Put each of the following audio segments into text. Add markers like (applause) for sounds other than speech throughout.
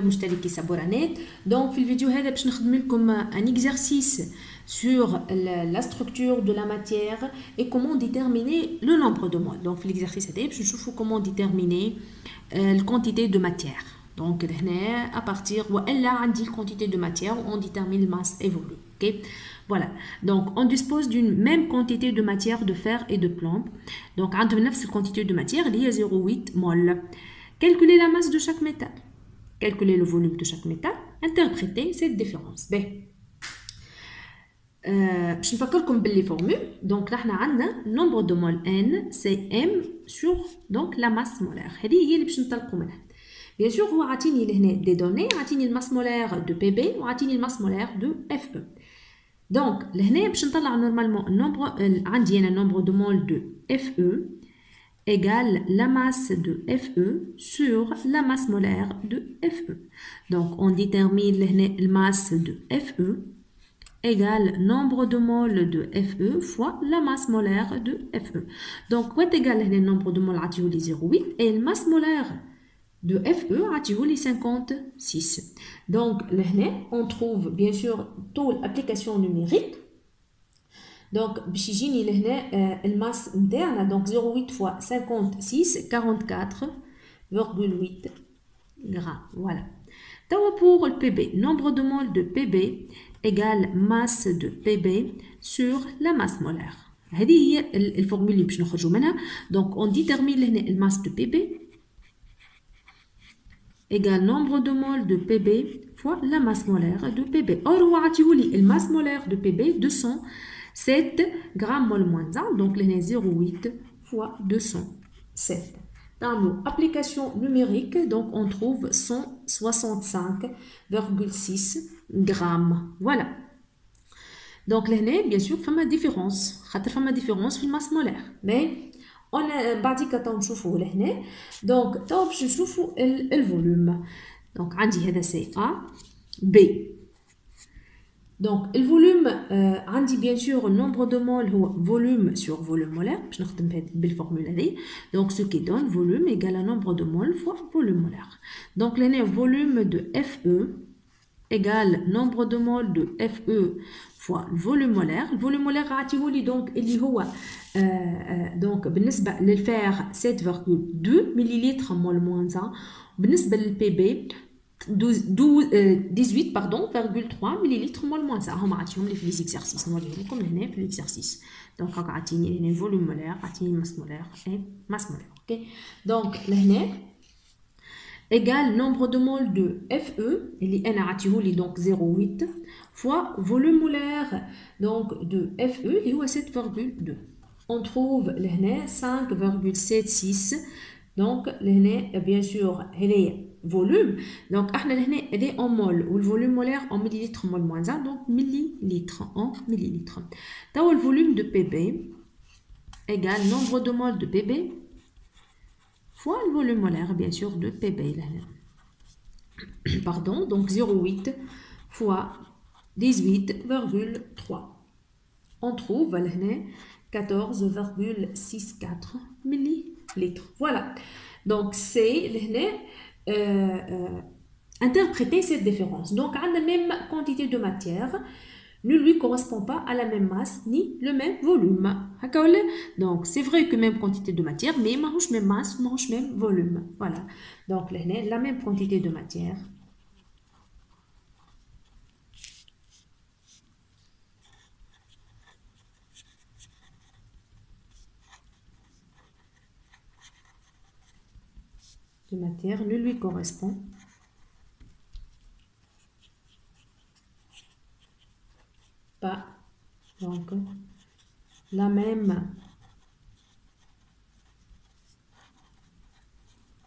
مشتركي سابورانات دونك في الفيديو هذا باش نخدم لكم ان اكزرسيس sur la, la structure de la matière et comment déterminer le nombre de moles. Donc, l'exercice هذا باش نشوفوا comment déterminer euh, la quantité de matière. Donc, هنا à partir والا عندي quantité de matière on détermine masse et volume. OK Voilà. Donc, on dispose d'une même quantité de matière de fer et de plomb. Donc, عندهم نفس quantité de matière اللي هي 0,8 mol. Calculer la masse de chaque métal. Calculer le volume de chaque métal. Interpréter cette différence. B. باش نفكركم باللي فورمول دونك راحنا عندنا نومبر دو مول ان سي ام سور دونك لا ماس مولير هذه هي اللي باش نطلقوا منها بيان سور هو عاطيني لهنا دي دوني عاطيني الماس مولير دو بي بي وعاطيني الماس مولير دو اف او دونك لهنا باش نطلع نورمالمون النومبر عندي انا نومبر دو مول دو اف او égale la masse de Fe sur la masse molaire de Fe. Donc, on détermine la masse de Fe égale nombre de moles de Fe fois la masse molaire de Fe. Donc, quoi est égal le nombre de moles à 0,8 et la masse molaire de Fe à 56. Donc, là, on trouve bien sûr toute l'application numérique. Donc, il y masse interne, donc 0,8 fois 56, 44, 8 grammes. Voilà. Donc, pour le PB, nombre de moles de PB égale masse de PB sur la masse molaire. La formule que nous hein. Donc, on détermine la masse de PB égale nombre de moles de PB fois la masse molaire de PB. Or, on va dire la masse molaire de PB 200 7 grammes mol moins 1, donc les 0,8 fois 207. Dans l'application numérique, donc on trouve 165,6 grammes. Voilà. Donc l'année, bien sûr, il y a une différence. Il y a une différence masse molaire. Mais on a بعديك تنشوفوا لهنا دونك تو باش نشوفوا الفوليوم دونك عندي هذا سي ا b donc le volume euh, عندي bien sûr le nombre de moles هو volume sur volume molaire باش نخدم بالفورمule هذه donc ce qui donne volume égale à nombre de moles fois volume molaire donc là volume de Fe égale nombre de moles de Fe fois le volume molaire le volume molaire عطيهولي donc اللي هو euh, euh, donc بالنسبة للفير 7,2 مليلتر مول موان 1 بالنسبة للبي بي 18 pardon, 3 millilitres moins moins ça هم عطيهم لي في لي زيكزارسيس نوريهم لكم لهنا في ليكزارسيس دونك راك عطيني هنا فوليوم مولير عطيني ماس مولير اي ماس مولير اوكي دونك لهنا égale nombre de moles de Fe اللي انا عطيهولي دونك 0,8 fois volume molaire donc de Fe اللي هو 7,2 on trouve لهنا 5,76 donc لهنا bien sûr هنا volume. Donc, elle est en mol, ou le volume molaire en millilitres mol moins 1, donc millilitres en millilitres. Donc, le volume de PB égale nombre de moles de PB fois le volume molaire, bien sûr, de PB. (coughs) Pardon, donc 0,8 fois 18,3. On trouve 14,64 millilitres. Voilà. Donc, c'est interpréter cette différence. Donc, à la même quantité de matière ne lui correspond pas à la même masse ni le même volume. Donc, c'est vrai que même quantité de matière, mais même masse, même volume. Voilà. Donc, la même quantité de matière. Matière ne lui correspond pas donc la même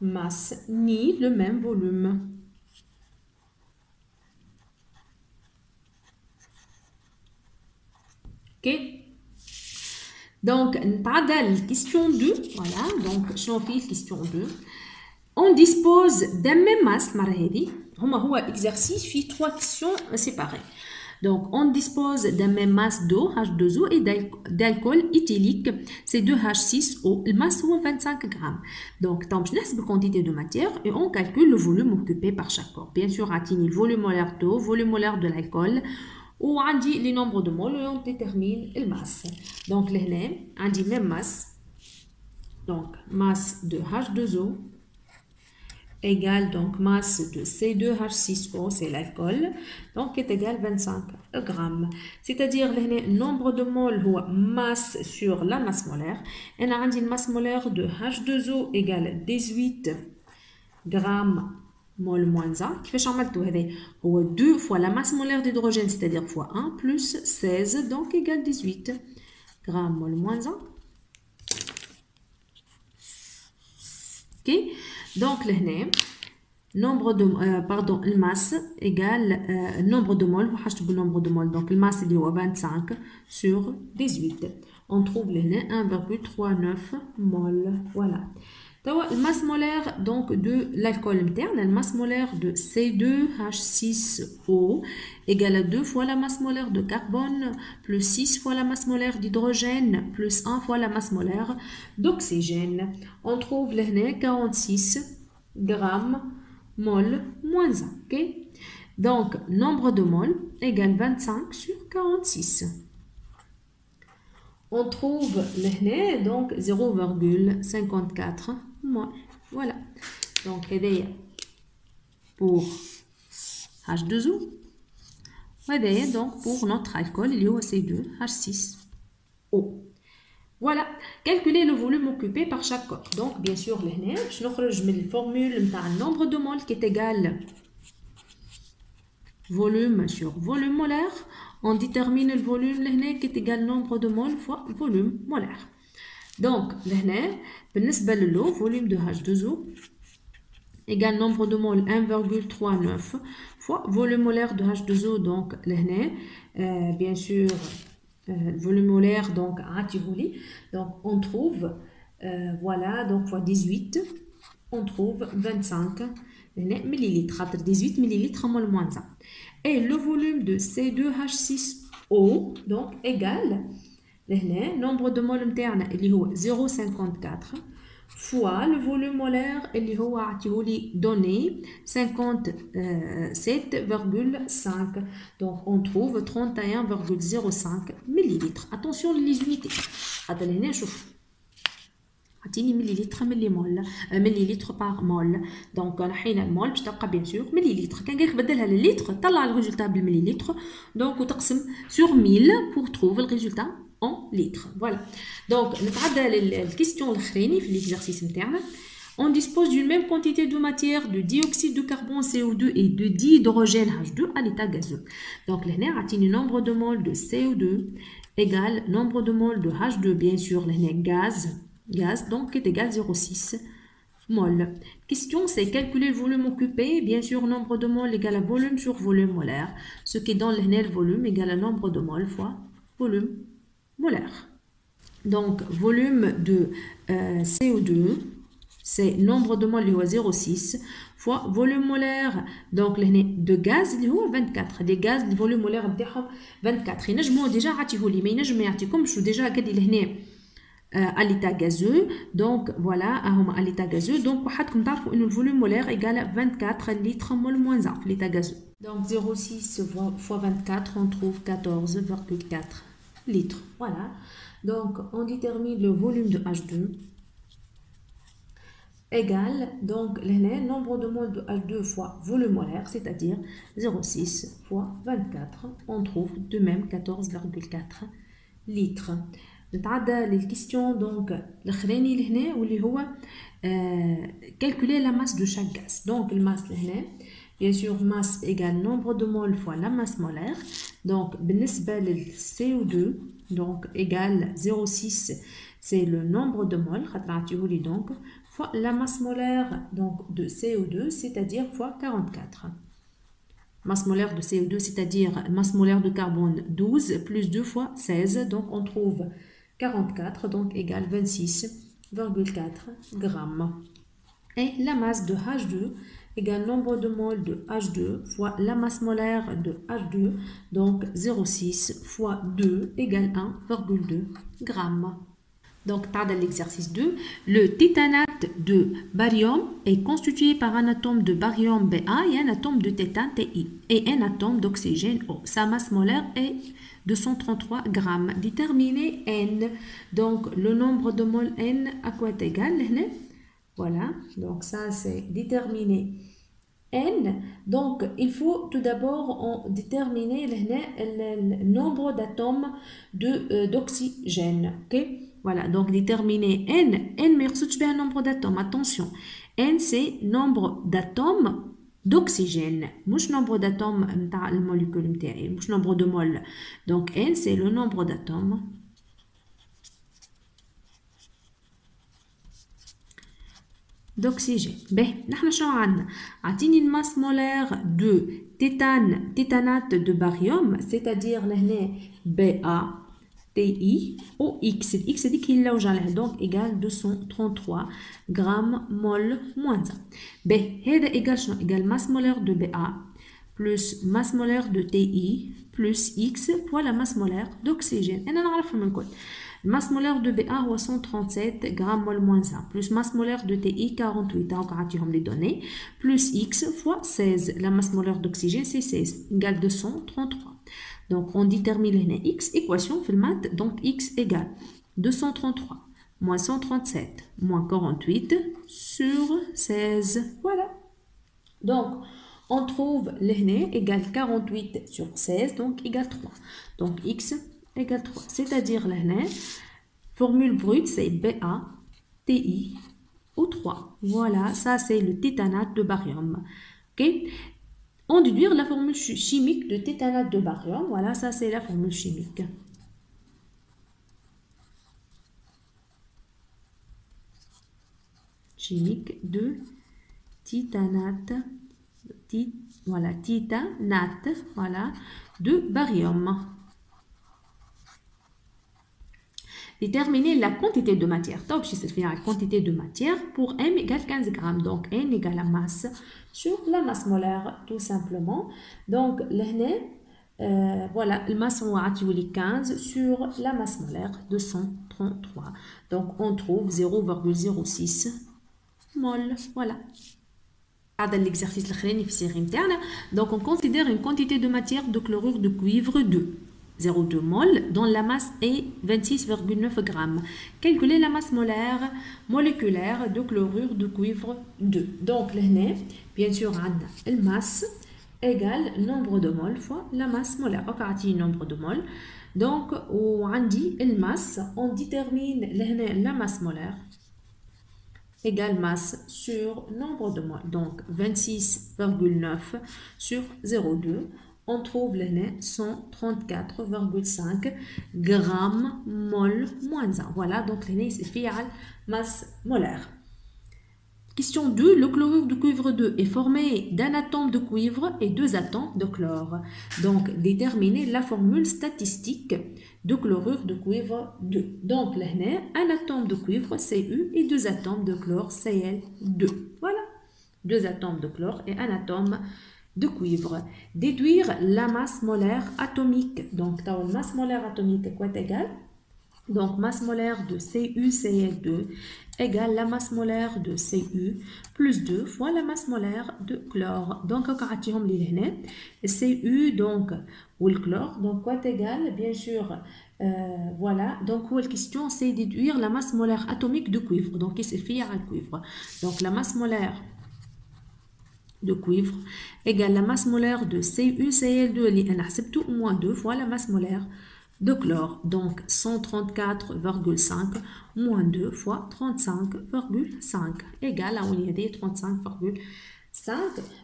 masse ni le même volume. Ok Donc, la question 2, voilà, donc je question 2. On dispose d'un même masse, marahedi. هما هو exercice في trois questions séparées. Donc, on dispose d'un même masse d'eau, H2O, et d'alcool éthylique, c'est 2H6O. Le masse est 25 grammes. Donc, tant que la quantité de matière et on calcule le volume occupé par chaque corps. Bien sûr, on le volume molaire d'eau, volume molaire de l'alcool, ou on dit les nombres de moles et on détermine la masse. Donc, là, on dit même masse. Donc, masse de H2O égale donc masse de C2H6O, c'est l'alcool, donc est égal 25 grammes. C'est-à-dire le nombre de moles ou masse sur la masse molaire. On a une masse molaire de H2O égale 18 grammes mol moins 1. Qui fait tout 2 fois la masse molaire d'hydrogène, c'est-à-dire fois 1 plus 16, donc égale 18 grammes mol moins 1. Ok? Donc, le nombre de, euh, pardon, la masse égale euh, nombre de moles, nombre de moles? Donc, la masse est 25 sur 18. On trouve le 1,39 moles. Voilà. La masse molaire donc, de l'alcool interne, la masse molaire de C2H6O égale à 2 fois la masse molaire de carbone plus 6 fois la masse molaire d'hydrogène plus 1 fois la masse molaire d'oxygène. On trouve le 46 grammes mol moins 1. Donc, nombre de moles égale 25 sur 46. On trouve le donc 0,54 voilà. Donc, pour H2O. est donc pour notre alcool, il y a C2H6O. Voilà, calculer le volume occupé par chaque corps. Donc, bien sûr, je mets la formule le nombre de moles qui est égal volume sur volume molaire. On détermine le volume qui est égal nombre de moles fois volume molaire. Donc, le l'eau, volume de H2O égale nombre de moles 1,39 fois volume molaire de H2O, donc euh, bien sûr, euh, volume molaire, donc Donc, on trouve, euh, voilà, donc fois 18, on trouve 25 millilitres, 18 millilitres mol moins 1. Et le volume de C2H6O, donc, égale le nombre de moles interne est 0,54 fois le volume molaire est donné 57,5 donc on trouve 31,05 millilitres attention les unités attendez شوف عطيني مليلتر ملي مول مليلتر باغ مول دونك انا حين المول باش تلقى بيان سور مليلتر كان قالك بدلها لليتر طلع الريزولتا بالمليلتر دونك وتقسم سور 1000 pour trouver le litres. Voilà. Donc, la question l'exercice interne. On dispose d'une même quantité de matière de dioxyde de carbone CO2 et de dihydrogène H2 à l'état gazeux. Donc, le a nombre de moles de CO2 égale nombre de moles de H2, bien sûr, le gaz, gaz, donc est égal 0,6 mol. Question, c'est calculer le volume occupé. Bien sûr, nombre de moles égale à volume sur volume molaire. Ce qui donne le volume égale à nombre de moles fois volume molaires. Donc, volume de euh, CO2, c'est nombre de moles, 0,6 fois volume molaire. Donc, de gaz, 24. Les gaz, le volume molaire, 24. Et nous déjà ratiholi, mais nous avons déjà à l'état euh, gazeux. Donc, voilà, à l'état gazeux. Donc, le volume molaire égale 24 litres mol moins 1, l'état gazeux. Donc, 0,6 fois 24, on trouve 14,4 litres. Voilà. Donc, on détermine le volume de H2 égal donc le nombre de moles de H2 fois volume molaire, c'est-à-dire 0,6 fois 24. On trouve de même 14,4 litres. نتعدى للكيستيون دونك الاخراني لهنا واللي هو calculer la masse de chaque gaz donc le masse لهنا Bien sûr, masse égale nombre de moles fois la masse molaire. Donc, le CO2, donc égale 0,6, c'est le nombre de moles, donc, fois la masse molaire de CO2, c'est-à-dire fois 44. Masse molaire de CO2, c'est-à-dire masse molaire de carbone 12 plus 2 fois 16, donc on trouve 44, donc égale 26,4 grammes. Et la masse de H2 égale nombre de moles de H2 fois la masse molaire de H2, donc 0,6 fois 2 égale 1,2 grammes. Donc, par l'exercice 2, le titanate de barium est constitué par un atome de barium Ba et un atome de tétane Ti et un atome d'oxygène O. Sa masse molaire est 233 grammes. Déterminer N. Donc, le nombre de moles N à quoi est égal Voilà, donc ça c'est déterminer N. Donc, il faut tout d'abord déterminer le, nombre d'atomes euh, d'oxygène. voilà, donc déterminer N. N, mais un nombre d'atomes? Attention, N, c'est nombre d'atomes d'oxygène. Mouche nombre d'atomes, le molécule mouche nombre de moles. Donc N, c'est le nombre d'atomes d'oxygène. Ben, nous avons une masse molaire de tétane, tétanate de barium, c'est-à-dire Ba TI au X. X dit qu'il là où donc égal 233 grammes mol moins 1. B, égal égal masse molaire de BA plus masse molaire de TI plus X fois la masse molaire d'oxygène. Et on a la code. Masse molaire de BA 137 grammes mol moins 1 plus masse molaire de TI 48 encore les données plus X fois 16. La masse molaire d'oxygène c'est 16 égale 233. Donc, on détermine x, équation, fait le donc x égale 233 moins 137 moins 48 sur 16. Voilà. Donc, on trouve l'hné égale 48 sur 16, donc égale 3. Donc, x égale 3. C'est-à-dire l'hné, formule brute, c'est BA, TI, ou 3. Voilà, ça c'est le titanate de barium. ok? En déduire la formule chimique de tétanate de barium. Voilà, ça c'est la formule chimique. Chimique de titanate, voilà, titanate, voilà, de barium. Déterminer la quantité de matière. Donc, je sais la quantité de matière pour M égale 15 grammes. Donc, N égale la masse sur la masse molaire, tout simplement. Donc, là, euh, voilà, la masse molaire, 15 sur la masse molaire, 233. Donc, on trouve 0,06 mol. Voilà. L'exercice interne. Donc, on considère une quantité de matière de chlorure de cuivre 2. 0,2 mol, dont la masse est 26,9 grammes. Calculer la masse molaire moléculaire de chlorure de cuivre 2. Donc, bien sûr, la masse égale nombre de mol fois la masse molaire. On nombre de. Donc, on dit la masse, on détermine la masse molaire égale masse sur nombre de mol. Donc, 26,9 sur 0,2 on trouve l'aîné 134,5 grammes mol moins 1. Voilà, donc l'aîné, c'est fial masse molaire. Question 2. Le chlorure de cuivre 2 est formé d'un atome de cuivre et deux atomes de chlore. Donc, déterminer la formule statistique de chlorure de cuivre 2. Donc, l'aîné, un atome de cuivre Cu et deux atomes de chlore Cl2. Voilà. Deux atomes de chlore et un atome de cuivre. Déduire la masse molaire atomique. Donc, la masse molaire atomique est quoi égal donc, masse molaire de CuCl2 égale la masse molaire de Cu plus 2 fois la masse molaire de chlore. Donc, on Cu, donc, ou le chlore, donc quoi égal Bien sûr, euh, voilà. Donc, la question, c'est déduire la masse molaire atomique de cuivre. Donc, il s'est à cuivre. Donc, la masse molaire de cuivre égale la masse molaire de CuCl2 au moins 2 fois la masse molaire de chlore. Donc 134,5 moins 2 fois 35,5 égale à on y a des 35,5.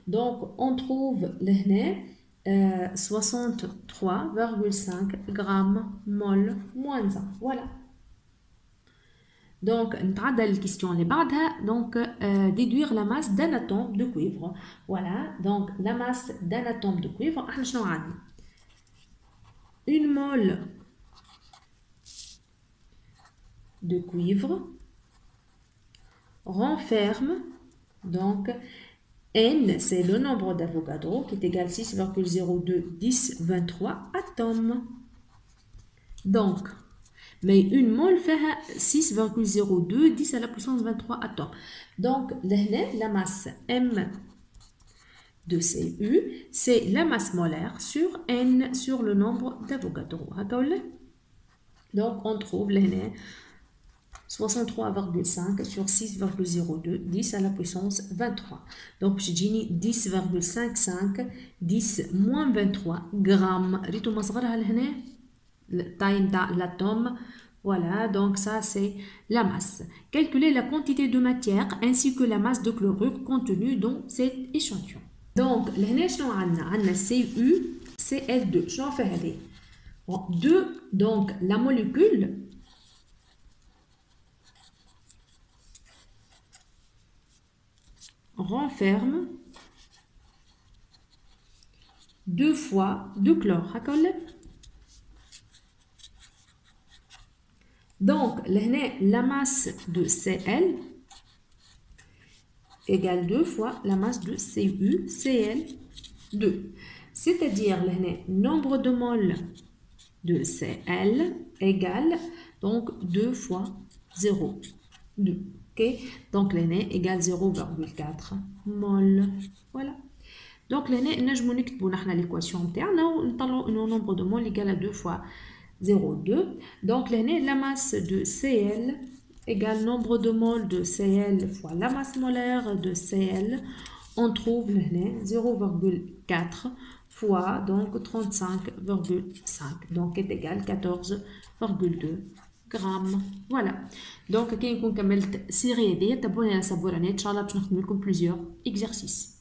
Donc on trouve le euh, 63,5 grammes mol moins 1. Voilà. Donc, la question les donc euh, déduire la masse d'un atome de cuivre. Voilà, donc la masse d'un atome de cuivre, une mole de cuivre renferme Donc, N, c'est le nombre d'Avogadro qui est égal à 6,02 10 23 atomes. Donc, mais une mole fait 6,02 10 à la puissance 23 atomes. Donc, la masse M c'est la masse molaire sur N sur le nombre d'avogadro. Donc, on trouve l'année 63,5 sur 6,02, 10 à la puissance 23. Donc, je dis 10,55, 10 moins 23 grammes. taille de l'atome. Voilà, donc ça c'est la masse. Calculer la quantité de matière ainsi que la masse de chlorure contenue dans cet échantillon. Donc, là, شنو عندنا عندنا CU, CL2. شنو fait هذه 2 donc la molécule renferme deux fois de chlore. Donc, la masse de Cl égale deux fois la masse de Cu, Cl2. C'est-à-dire, le nombre de moles de Cl égale donc 2 fois 0,2. Donc, l'aîné égale 0,4 mol. Voilà. Donc, l'aîné, nous avons l'équation interne. Nous avons un nombre de moles égal à 2 fois 0,2. Donc, l'aîné, la masse de Cl égale nombre de moles de Cl fois la masse molaire de Cl. On trouve l'aîné 0,4 fois donc 35,5. Donc, est égal à 14,2 grammes voilà donc كي نكون كملت السيري هذه تابعوني على سابورانيت ان شاء الله باش نخدم لكم plusieurs exercices